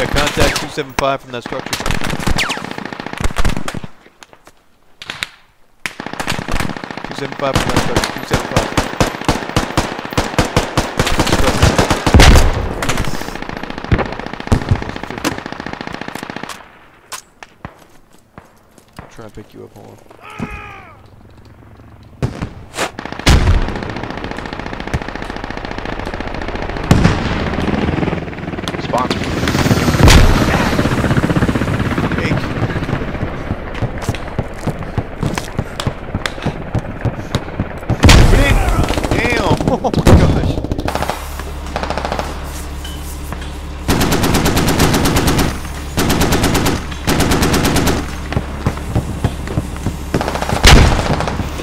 Yeah, contact 275 from that structure. Two seven five from that structure. Two seven five. I'll try and pick you up. Hold on. Oh my gosh!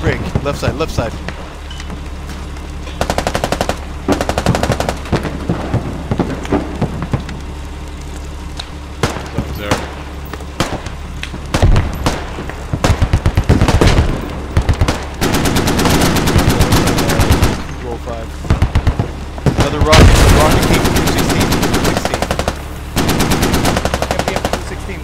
Break. Left side, left side. Zone's there. Roll five. Another rocket. Rocket came from 216. 216. FDM 216.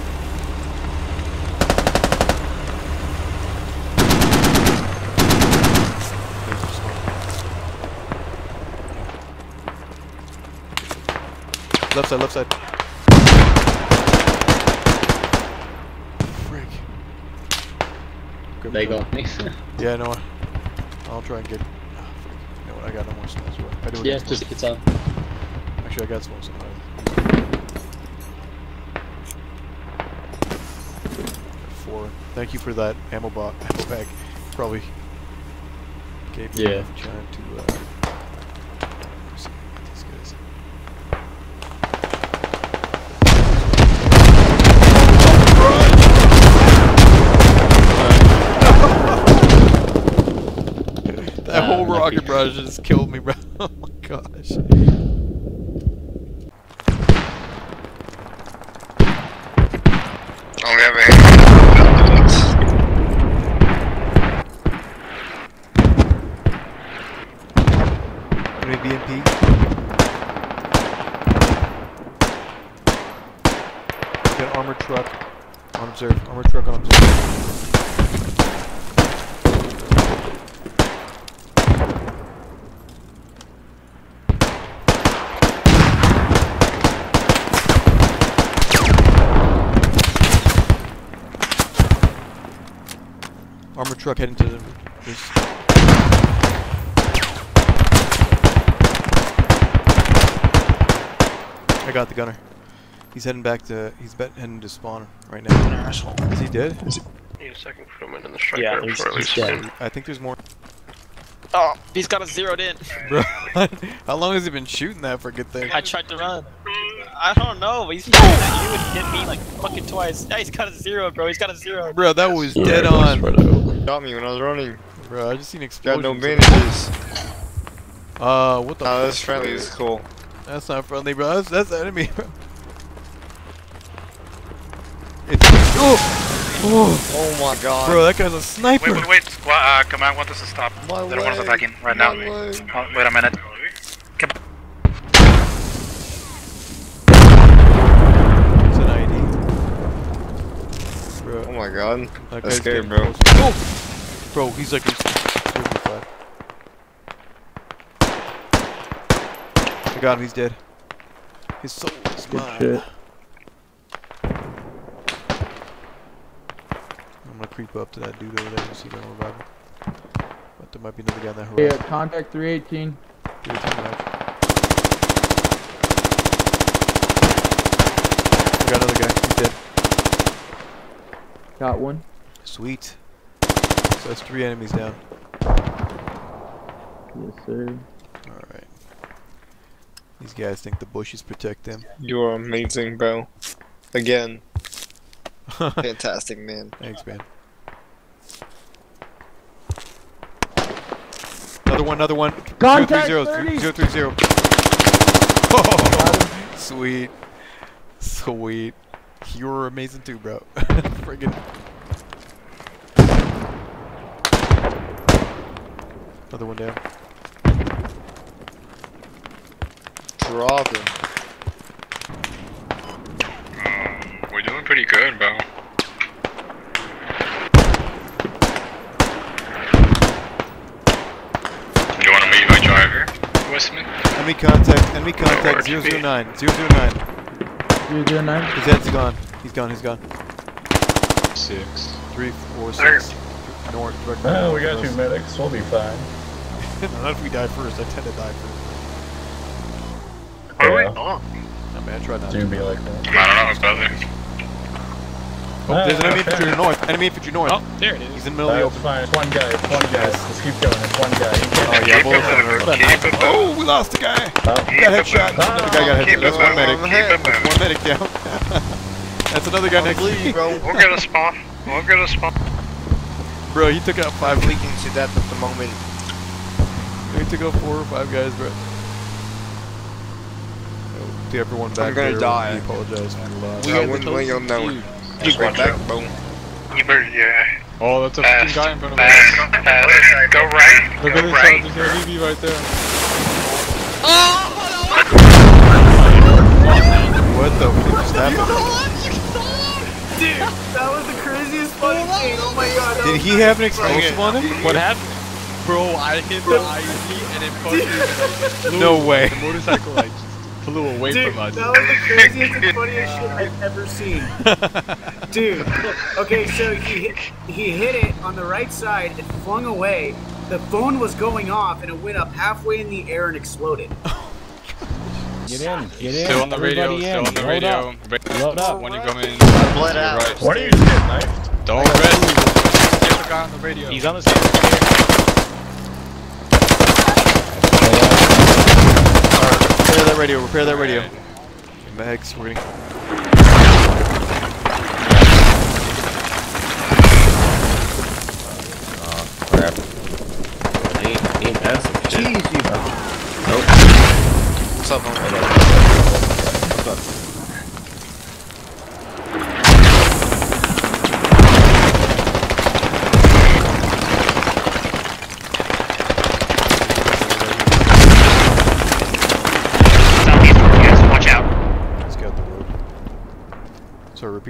Left side, left side. Frick. Grab They the- got me. Yeah, no. I'll try and get. Oh, frick. You know what? I got no more smokes. What? I do yeah, just it's on. Actually, I got in mine. Four. Thank you for that ammo bot, ammo bag. Probably gave me Yeah. enough time to. Uh, let me see what these guys. That whole Ah, lucky. Rocket barrage just killed me, bro. oh my gosh. Oh, Only have a handful How BMP? Got armored truck on observe. Armored truck on observe. Armored truck heading to the. This. I got the gunner. He's heading back to. He's bet heading to spawn right now. Is he dead? Need a second crewman in the Stryker Yeah, he's, before I he's leave dead. I think there's more. Oh, he's got us zeroed in. Bro, how long has he been shooting that for a good thing? I tried to run. I don't know, but he's shooting at you and hit me like fucking twice. Yeah, he's got a zero, bro. He's got a zero. Bro, that was Yeah, dead it on. spread out. Got me when I was running. Bro, I just seen Got explosions. no bandages. Uh, what the? Nah, fuck? that's friendly. It's cool. That's not friendly, bro. That's, that's enemy, bro. It's. Oh! Oh! Oh my god. Bro, that guy's a sniper! Wait, wait, wait. Squa- uh, command want us to stop. My they don't want us leg, attacking right my now. leg. Oh, wait a minute. Come It's an ID. Bro, Oh my god. that That's guy's scary, bro. close. Oh! Bro, he's like. in 35. I got him, he's dead. His soul is mine. shit. I'm gonna creep up to that dude over there and see if I can revive him. But there might be another guy on that Yeah, contact 318. Do a team match. I got another guy. He's dead. Got one. Sweet. So that's three enemies down. Yes, sir. Alright. These guys think the bushes protect them. You are amazing, bro. Again. Fantastic, man. Thanks, man. Another one, another one. Contact 030, 30. 030. Oh, sweet. Sweet. You were amazing too, bro. Friggin'. Another one down. Drop him. We're doing pretty good, bro. You want to meet my driver, Westman? Enemy contact, enemy contact, Where would you 009, 009. Zero zero nine. His head's gone. He's gone, he's gone. Six. Three, four, six. North, direct Oh, we got north. two medics. We'll be fine. Not if we die first. I tend to die first. Where are we Yeah. going? I mean, I try not It's to. gonna be like that. I don't know, brother. Oh, there's an enemy okay. infantry north. Enemy infantry north. Oh, there it is. He's in the middle of the open. fine. It's one guy. It's one guy. Let's keep going. It's one guy. Oh, yeah, Keep bullets it on the moving, road. keep Oh, we lost a guy. Oh, got headshot. Ah, Another guy got headshot. That's one medic. That's one medic down. That's another guy next to me. bro. We'll get a spawn. We'll get a spawn. Bro, he took out I'm five. bleeding to death at the moment. He took out four or five guys, bro. Oh, To everyone back gonna there, die. we apologize for the loss. I wouldn't want you to know. Just Watch back, boom. You better, yeah. Oh, that's a Fast, fucking guy in front of us. fast, fast. Go right. Look go at this right. side, there's an EV right there. What the fuck just happened? That was the craziest fucking thing. Oh my god. Did he have an explosive on him? What happened? Bro, I hit the IED and it fucking flew. No way. The motorcycle like just flew away Dude, from us. that was the craziest and funniest shit I've ever seen. Dude, okay, so he hit, he hit it on the right side, it flung away. The phone was going off and it went up halfway in the air and exploded. Oh get in, get in. Still on the radio, Everybody still in. on the Load radio. up. Load up. When you come in, Bled out. right. What are you getting knifed? Don't rest. Get the guy on the radio. He's on the stairs. Repair that radio, repair that radio. Mags, waiting. Crap.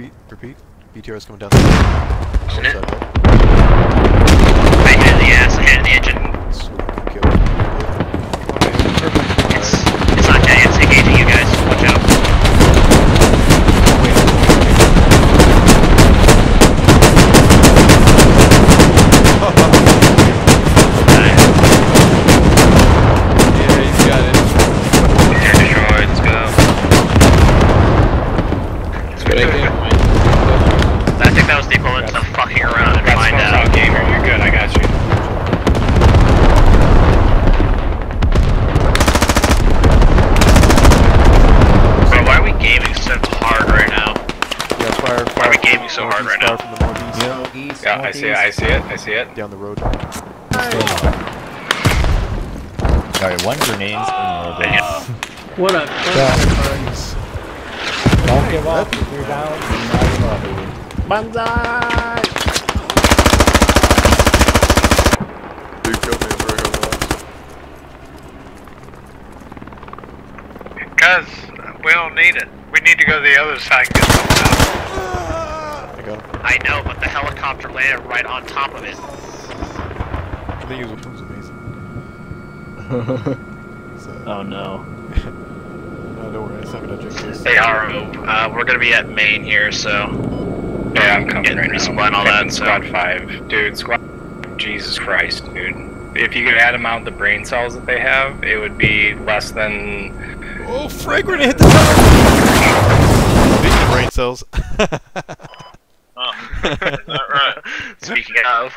Repeat, repeat. BTR's coming down the road. It? Outside, I hit in the ass, I hit in the engine. right. Sweet, good kill. Good. It's, it's not dead, it's engaging you guys. Watch out. Yeah, he's got it. They're destroyed, let's go. I think that was the equivalent to fucking around and find out. gamer, you're good, I got you. Bro, why are we gaming so hard right now? Yeah, fire, Why are we fire gaming so hard right now? from the northeast. You know, east, Yeah, I see it, I see it, I see it. Down the road. Alright, one grenade's in oh. What a Don't give up. If you're down, do not give up. Banzai! Dude killed me before I got. Cuz, we don't need it. We need to go to the other side and get something out. I got him. I know, but the helicopter landed right on top of it. I think he was, was amazing. so, Oh no. no, don't worry, it's not gonna jinx us. Hey, Aro, uh, we're gonna be at main here, so. Yeah, I'm coming Getting right now. respawn and all that, Prepping so- Squad 5. Dude, Squad... Jesus Christ, dude. If you could add amount the brain cells that they have, it would be less than... Oh, fragrant hit the tower! Speaking of brain cells. Alright. Speaking of.